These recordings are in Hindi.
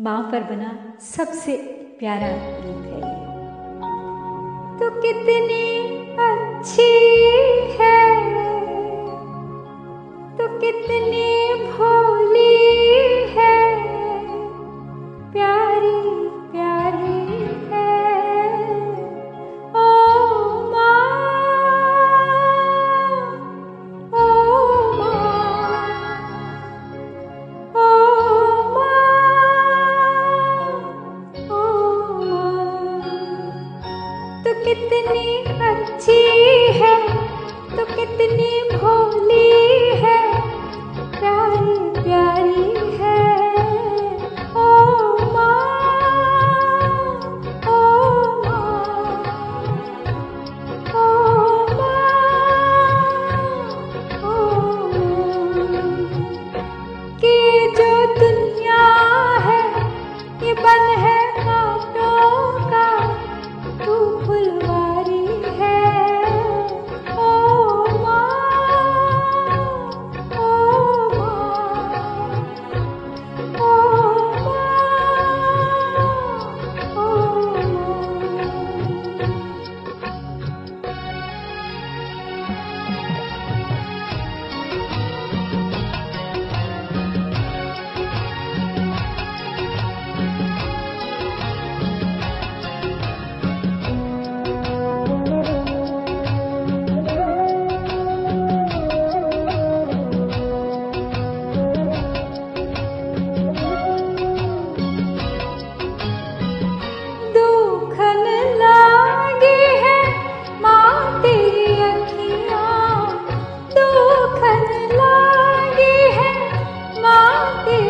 माँ पर बना सबसे प्यारा गीत है ये। तो कितनी अच्छी है तो कितनी भोली कितनी अच्छी है तो कितनी भोली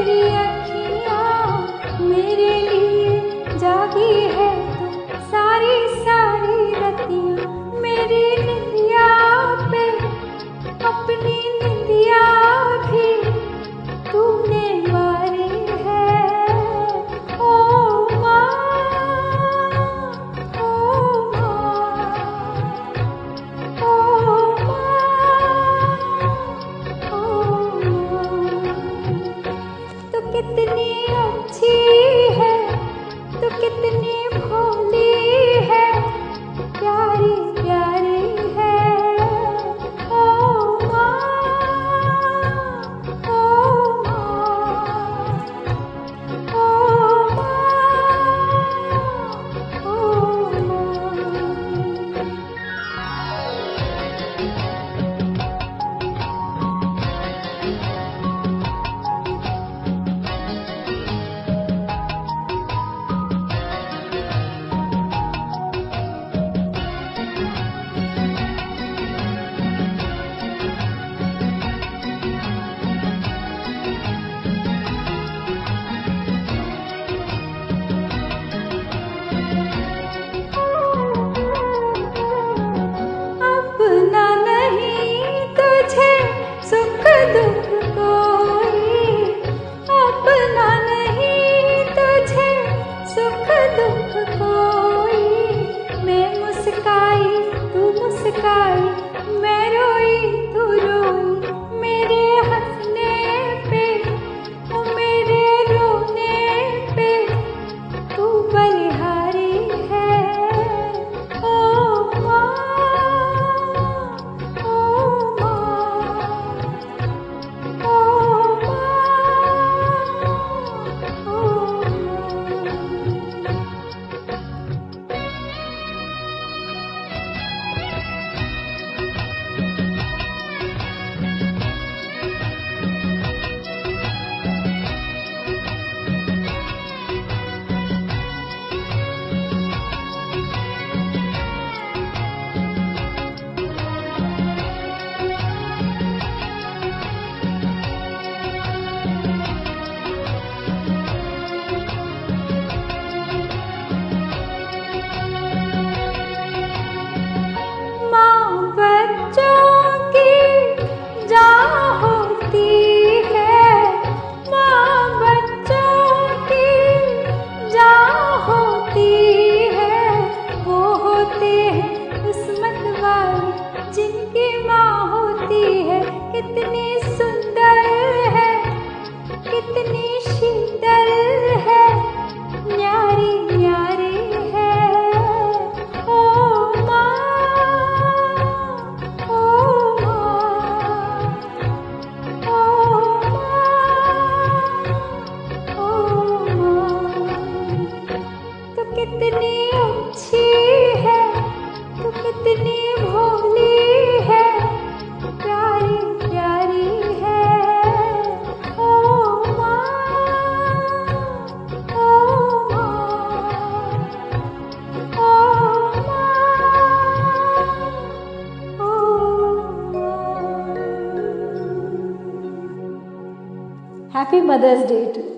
रखिया मेरे लिए जा है तू सारी सारी रखियाँ मेरी अपनी Mother's Day too.